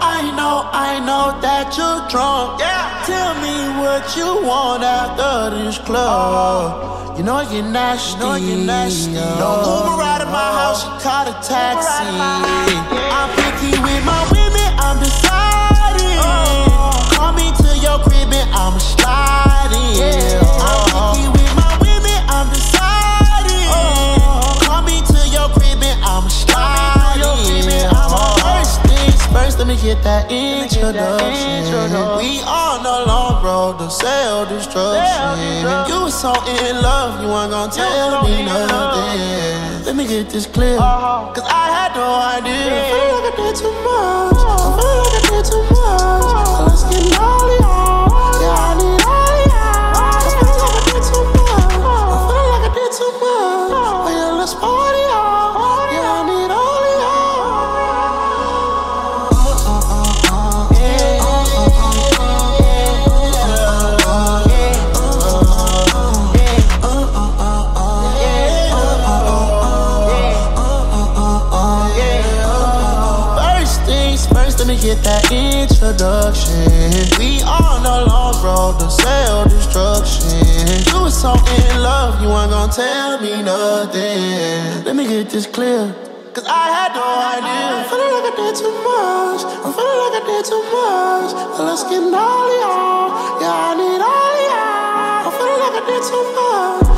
I know, I know that you're drunk. Yeah. Tell me what you want after this club. You know you're nasty. know you're nasty. No Uber right at my house, you caught a taxi. Let me get that introduction. We on the long road to self-destruction. You was so in love, you weren't gonna tell me nothing. Let me get this clear, uh-huh. cause I had no idea. I feel like I did too much. I feel like I did too much. So let's get naughty on. Yeah, I need all of y'all. I feel like I did too much. I feel like I did too much. Let me get that introduction. We on the long road to self-destruction. You was so in love, you weren't gonna tell me nothing. Let me get this clear. Cause I had no idea. I'm feeling like I did too much. I'm feeling like I did too much. So let's get naughty on. Yeah, I need all y'all. I'm feeling like I did too much.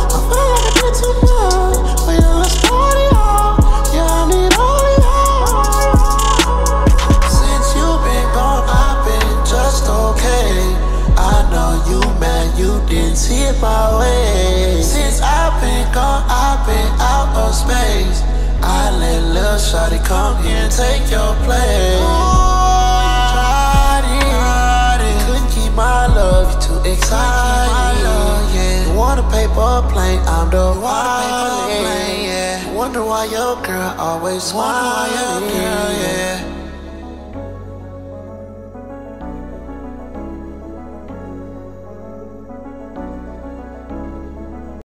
I let Lil Shawty come here and take your place. Tried it, couldn't keep my love, you too excited. Yeah. You want a paper plane, I'm the one. Yeah. Wonder why your girl always. Yeah.